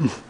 Mm-hmm.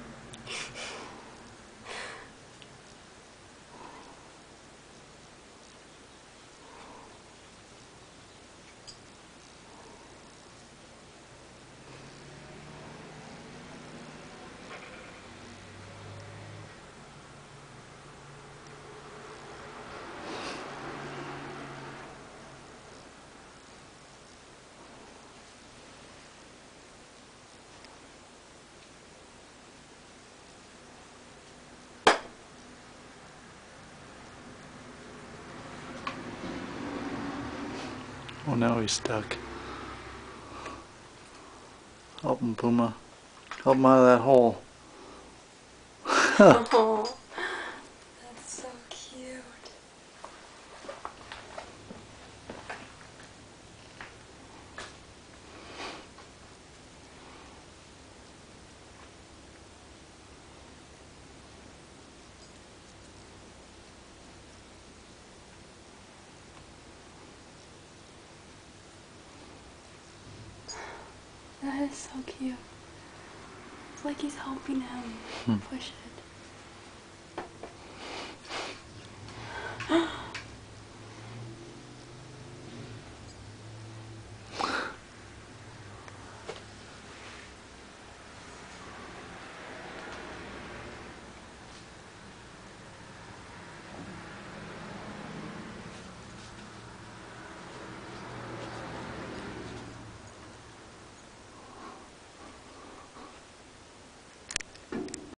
Oh, now he's stuck. Help him, Puma. Help him out of that hole. oh, that's so cute. That is so cute. It's like he's helping him hmm. push it.